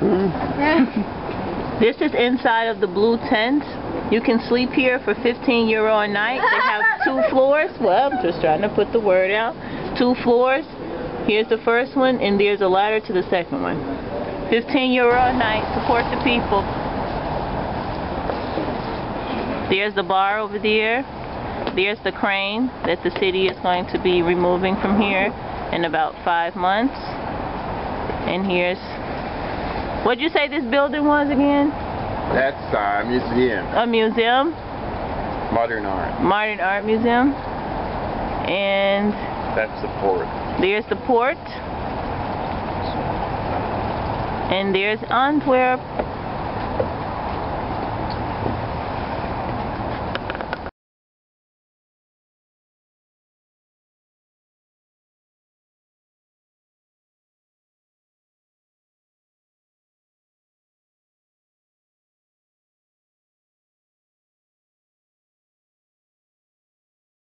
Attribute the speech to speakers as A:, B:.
A: Hmm? This is inside of the blue tent. You can sleep here for 15 euro a night. They have two floors. Well, I'm just trying to put the word out. Two floors. Here's the first one, and there's a ladder to the second one. 15 euro a night. Support the people. There's the bar over there. There's the crane that the city is going to be removing from here in about five months. And here's, what'd you say this building was again?
B: That's uh, a museum,
A: A museum,
B: modern art.
A: modern art museum. And
B: That's the port.
A: there's the port. And there's Antwerp.